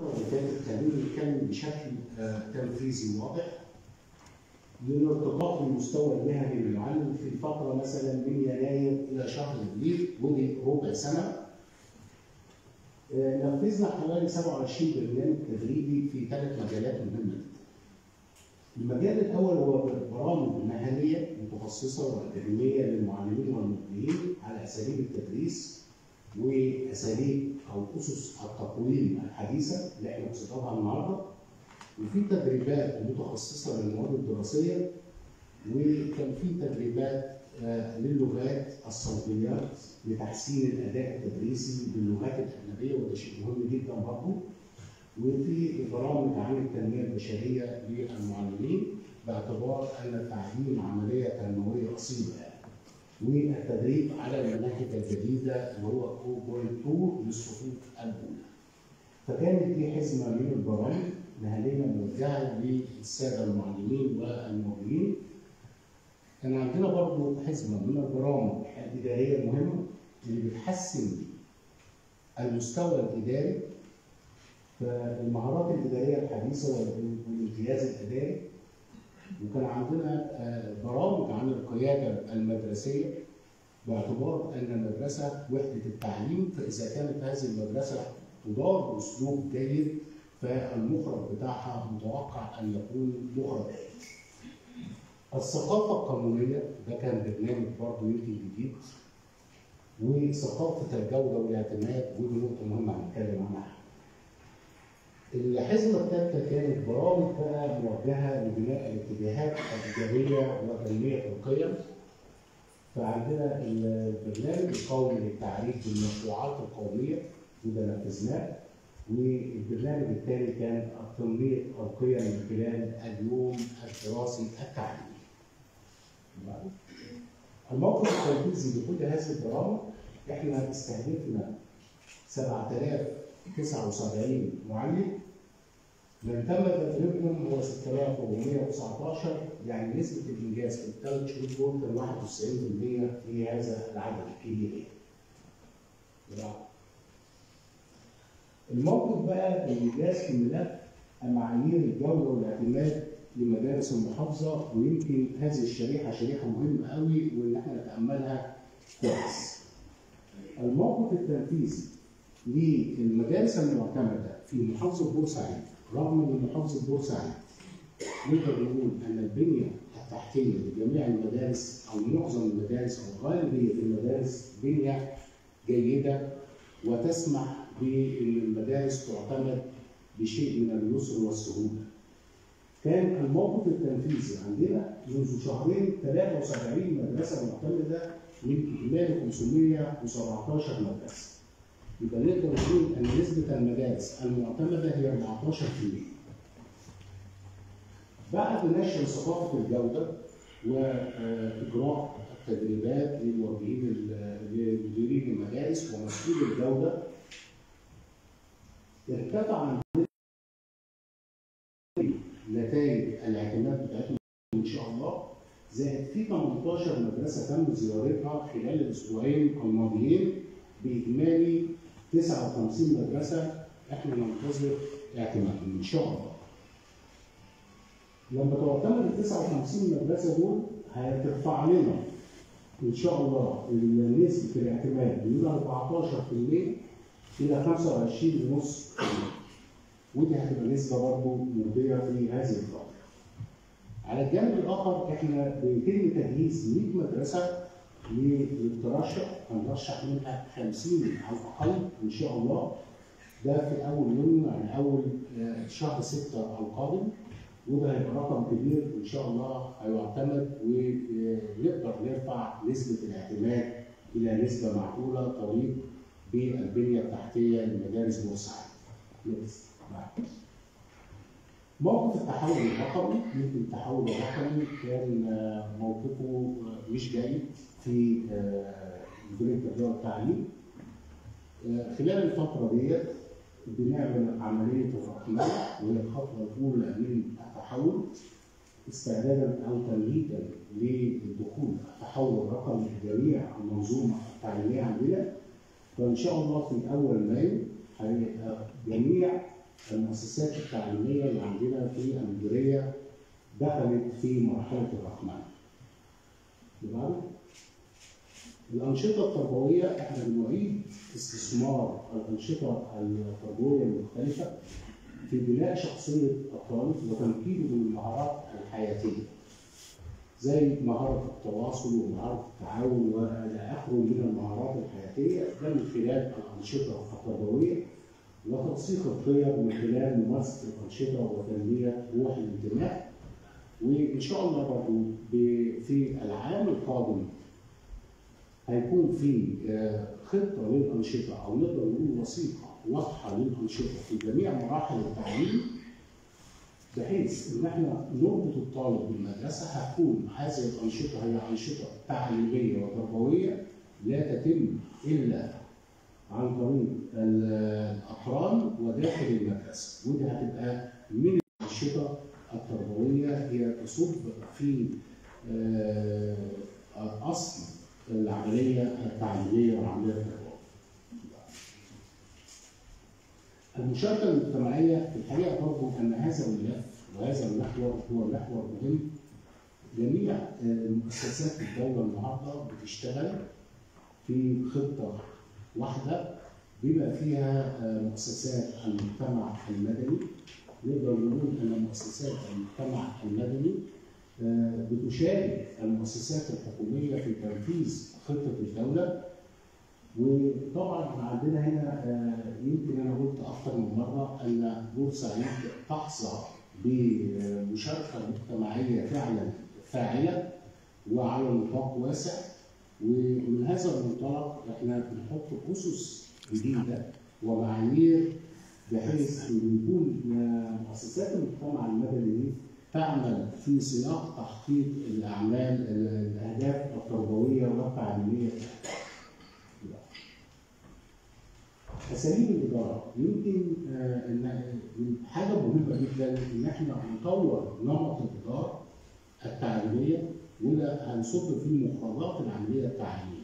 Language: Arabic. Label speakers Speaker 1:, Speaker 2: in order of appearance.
Speaker 1: فاتت خلينا نتكلم بشكل آه، تنفيذي واضح. للارتقاء بالمستوى المهني للمعلم في الفترة مثلا من يناير إلى شهر ابريل ودي ربع سنة. آه، نفذنا حوالي 27 برنامج تدريبي في ثلاث مجالات مهمة. جدا. المجال الأول هو برامج مهنية متخصصة وأكاديمية للمعلمين والمبدعين على أساليب التدريس. وأساليب أو أسس التقويم الحديثة اللي إحنا بنستضيفها النهارده. وفي تدريبات متخصصة للمواد الدراسية وكان في تدريبات آه، للغات الصوتيات لتحسين الأداء التدريسي باللغات الأجنبية وده شيء مهم جدا برضه وفي برامج عن التنمية البشرية للمعلمين باعتبار أن التعليم عملية تنموية أصيلة. والتدريب على المناهج الجديده اللي هو 2.2 للصفوف الأولى. فكانت دي حزمة من البرامج مهنيه موجهه للسادة المعلمين والموجهين. كان عندنا برضه حزمة من البرامج الاداريه المهمه اللي بتحسن المستوى الإداري فالمهارات الإدارية الحديثة والامتياز الإداري وكان عندنا آه، برامج عن القياده المدرسية باعتبار أن المدرسة وحدة التعليم فإذا كانت هذه المدرسة تدار بأسلوب جيد فالمخرج بتاعها متوقع أن يكون مخرج. الثقافة القانونية ده كان برنامج برضه يمكن جديد وثقافة الجودة والاعتماد ودي نقطة مهمة هنتكلم عنها. الحزمه الثالثة كانت برامج بقى موجهة لبناء الاتجاهات الايجابيه وتنميه القيم. فعندنا البرنامج القومي للتعريف بالمشروعات القومية وده نفذناه والبرنامج الثاني كان تنمية القيم من خلال اليوم الدراسي التعليمي. الموقف التنفيذي لكل هذه البرامج إحنا استهدفنا 7079 معلم من تم تدريبهم هو 6419 يعني نسبة الإنجاز في الثلاث شهور كان 91% في هذا العدد الكبير. الموقف بقى الإنجاز في ملف معايير الجودة والاعتماد لمدارس المحافظة ويمكن هذه الشريحة شريحة مهمة قوي وإن إحنا نتأملها كويس. الموقف التنفيذي للمدارس المعتمدة في محافظة بورسعيد رغم إن محافظة بورسعيد نقدر نقول أن البنية التحتية لجميع المدارس أو معظم المدارس أو غالبيه المدارس بنية جيدة وتسمح بان المدارس تعتمد بشيء من اليسر والسهولة. كان الموقف التنفيذي عندنا منذ شهرين 73 مدرسة معتمدة من إجمالي 517 مدرسة. يبقى نقدر نقول إن نسبة المدارس المعتمدة هي 14%. بعد نشر ثقافة الجودة وإجراء التدريبات للموجهين لمديرين المدارس ومسؤول الجودة ارتفع نتائج الاعتماد بتاعتنا إن شاء الله زائد في 18 مدرسة تم زيارتها خلال الاسبوعين الماضيين بإجمالي 59 مدرسة إحنا ننتظر اعتمادهم إن شاء الله. لما تعتمد ال 59 مدرسة دول هترفع لنا إن شاء الله نسبه الاعتماد من 14% إلى 25.5% ودي هتبقى نسبة برضه مرضية في هذه الفترة. على الجانب الآخر إحنا بيتم تجهيز 100 مدرسة للترشح. هنرشح منها 50 على الاقل إن شاء الله. ده في أول يوم يعني أول شهر 6 القادم. وده هيبقى رقم كبير إن شاء الله هيعتمد ونقدر نرفع نسبة الاعتماد إلى نسبة معقولة تليق بالبنية التحتية لمدارس بورسعيد. موقف التحول الرقمي. يمكن التحول الرقمي كان موقفه مش جيد. في مديريه التربية والتعليم. خلال الفترة ديت بنعمل عملية الرقمنه وهي الخطوه الاولى من التحول استعدادا أو تمهيدا للدخول التحول الرقمي لجميع المنظومة التعليمية عندنا. فان شاء الله في أول مايو جميع المؤسسات التعليمية اللي عندنا في المديريه دخلت في مرحلة الرقمنه. الأنشطة التربوية إحنا بنعيد استثمار الأنشطة التربوية المختلفة في بناء شخصية الطالب وتمكينه المهارات الحياتية زي مهارة التواصل ومهارة التعاون وإلى آخره من المهارات الحياتية ده من خلال الأنشطة التربوية وتنسيق القيم من خلال ممارسة الأنشطة وتنمية روح الانتماء. وإن شاء الله برضه في العام القادم هيكون في آه، خطة للأنشطة أو نقدر نقول وثيقة واضحة للأنشطة في جميع مراحل التعليم بحيث إن إحنا نربط الطالب بالمدرسة هتكون هذه الأنشطة هي أنشطة تعليمية وتربوية لا تتم إلا عن طريق ال- الأقران وداخل المدرسة. ودي هتبقى من الأنشطة التربوية هي تصب في آه، أصل العملية التعليمية والعملية التربويه. المشاركة المجتمعيه في الحقيقة برضو أن هذا الملف وهذا المحور هو محور مهم جميع مؤسسات الدولة النهارده بتشتغل في خطة واحدة بما فيها مؤسسات المجتمع المدني نقدر نقول أن مؤسسات المجتمع المدني بتشارك المؤسسات الحكومية في تنفيذ خطة الدولة. وطبعا عندنا هنا آه، يمكن أنا قلت أكثر من مرة أن بورسعيد تحظى بمشاركة مجتمعية فعلا فاعلة وعلى نطاق واسع. ومن هذا المنطلق إحنا بنحط اسس جديدة ومعايير بحيث إن يكون آه، مؤسسات المجتمع المدني تعمل في سياق تحقيق الأعمال الأهداف التربوية والتعليميه أساليب الإدارة. يمكن آه، إن حاجة مهمة جدا إن إحنا نطور نمط الإدارة التعليمية وده هنصب في مخرجات العملية التعليمية.